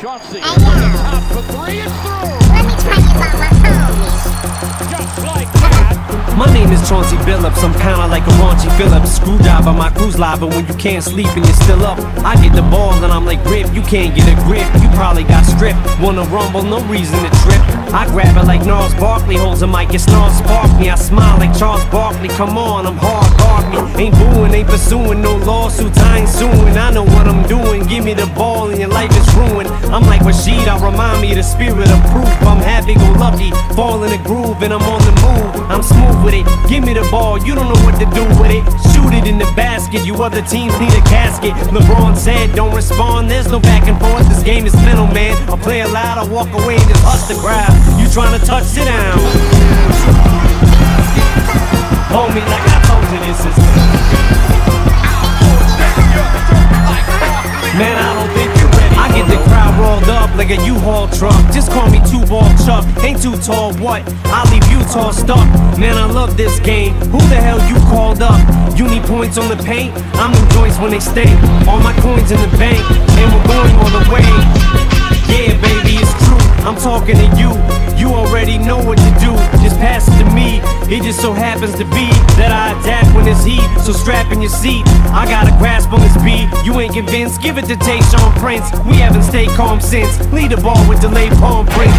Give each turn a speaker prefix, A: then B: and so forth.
A: Chauncey.
B: Hey, yo.
A: top for three and through.
B: Let me tell you about my homies.
A: Just like that.
C: My name is Chauncey Billups, I'm kinda like a raunchy Phillips. Screwdriver, my crew's live, but when you can't sleep and you're still up. I get the ball and I'm like grip, you can't get a grip. You probably got stripped, wanna rumble, no reason to trip. I grab it like Gnarls Barkley, holds a mic, it's snarls spark me. I smile like Charles Barkley, come on, I'm hard, guard me. Ain't booing, ain't pursuing, no lawsuits, I ain't suing. I know what I'm doing, give me the ball and your life is ruined. I'm like Rasheed, I remind me the spirit of proof. I'm happy go lucky, fall in the groove and I'm on the move. I'm smooth with it, give me the ball, you don't know what to do with it. Shoot it in the basket, you other teams need a casket. LeBron said, don't respond, there's no back and forth This game is mental, man, I play loud, I walk away and just hush the crowd You trying to touch, sit down. Homie, like I this is Man, I don't think you're ready. I get the crowd rolled up like a U-Haul truck. Just call me two ball Chuck. Ain't too tall, what? I'll leave tall stuck. Man, I love this game. Who the hell you called up? You need points on the paint? I'm in joints when they stink. All my coins in the bank, and we're going all the way. Yeah, baby, it's true. I'm talking to you. You already know what It just so happens to be that I adapt when it's heat. So strap in your seat. I got a grasp on this beat. You ain't convinced? Give it to Tayshaun Prince. We haven't stayed calm since. Lead the ball with delayed palm prints.